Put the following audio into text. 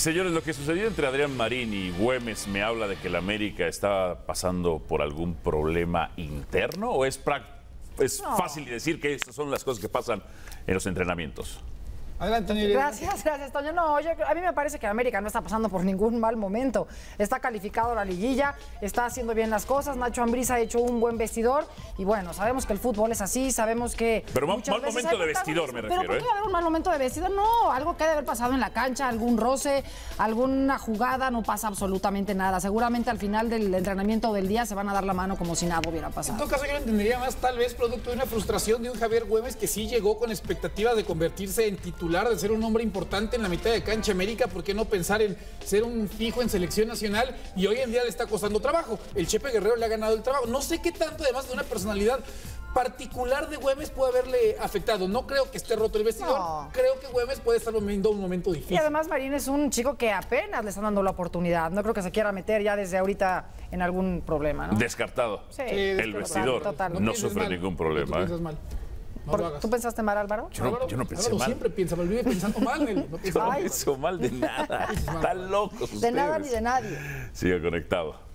Señores, lo que sucedió entre Adrián Marín y Güemes me habla de que el América está pasando por algún problema interno o es fácil decir que estas son las cosas que pasan en los entrenamientos. Adelante, Nuri. Gracias, gracias, Toño. No, yo- a mí me parece que América no está pasando por ningún mal momento. Está calificado la liguilla, está haciendo bien las cosas. Nacho Ambriz ha hecho un buen vestidor. Y bueno, sabemos que el fútbol es así, sabemos que. Pero mal veces momento de vestidor, me refiero, ¿Pero por qué ¿eh? va a haber un mal momento de vestidor? No, algo que debe haber pasado en la cancha, algún roce, alguna jugada, no pasa absolutamente nada. Seguramente al final del entrenamiento del día se van a dar la mano como si nada hubiera En pasado. todo caso, yo lo entendería más tal vez producto de una frustración de un Javier Güemes que sí llegó con expectativas de convertirse en titular, de ser un hombre importante en la mitad de cancha América. ¿Por qué no pensar en ser un fijo en selección nacional? Y hoy en día le está costando trabajo. El Chepe Guerrero le ha ganado el trabajo. No sé qué tanto, además de una personalidad particular de Güemes puede haberle afectado. No creo que esté roto el vestidor. No. Creo que Güemes puede estar viviendo un momento Y difícil. además Marín es un chico que apenas le están dando la oportunidad. No creo que se quiera meter ya desde ahorita en algún problema, ¿no? Descartado. Sí, El vestidor total. no sufre mal. ningún problema. ¿eh? No. ¿Tú pensaste mal, Álvaro? Yo no, yo no pensé Álvaro mal. siempre piensa mal, vive pensando mal, Nelly. No piensa Yo no mal. pienso mal de nada. Están locos De nada ni ustedes. de nadie. Siga conectado.